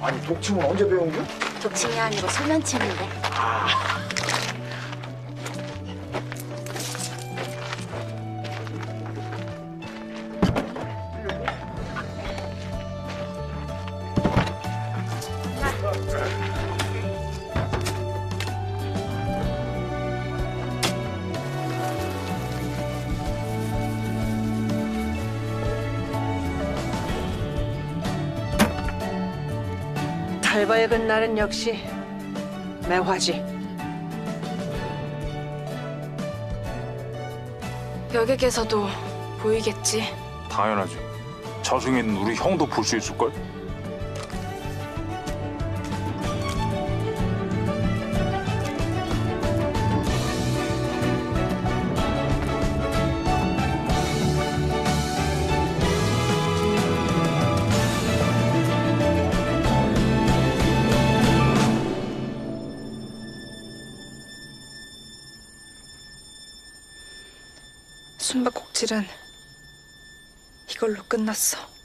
아니 독침은 언제 배운 거야? 독침이 아니고 소면침인데. 달 밝은 날은 역시 매화지. 여객에서도 보이겠지. 당연하지. 저승에는 우리 형도 볼 수 있을걸? 숨바꼭질은 이걸로 끝났어.